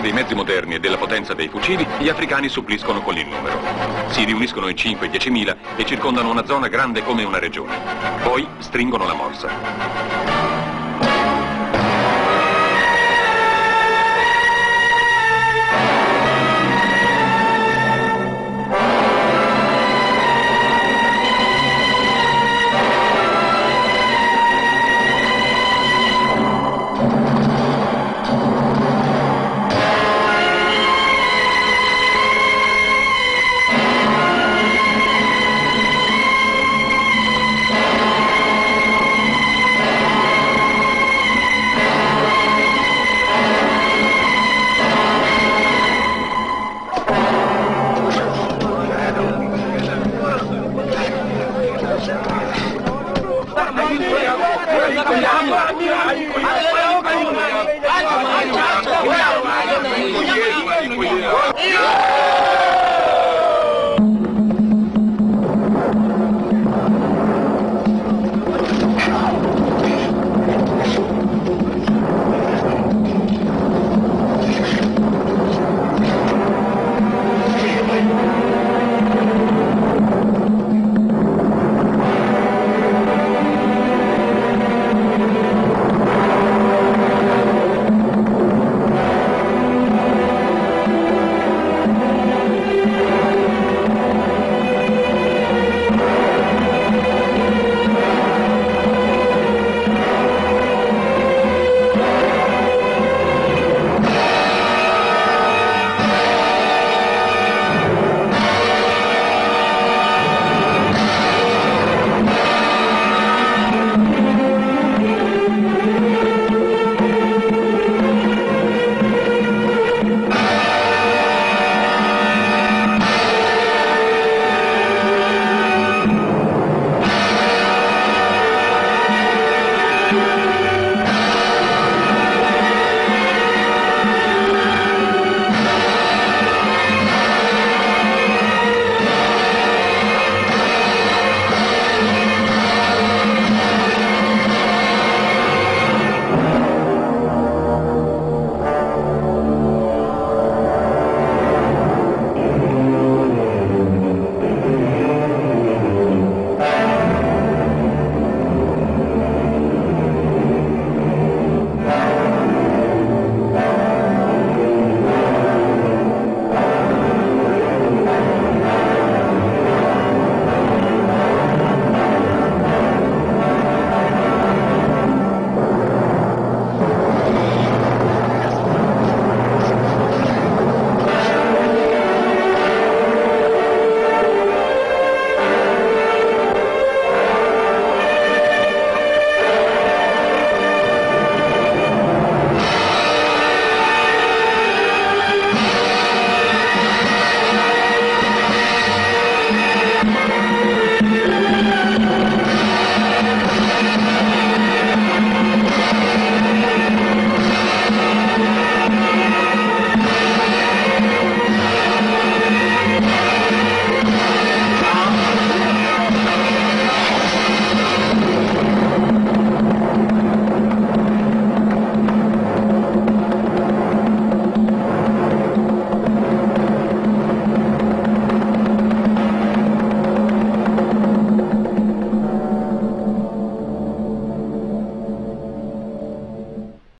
mezzi moderni e della potenza dei fucili, gli africani suppliscono con il numero. Si riuniscono in 5-10 mila e circondano una zona grande come una regione. Poi stringono la morsa. Yeah.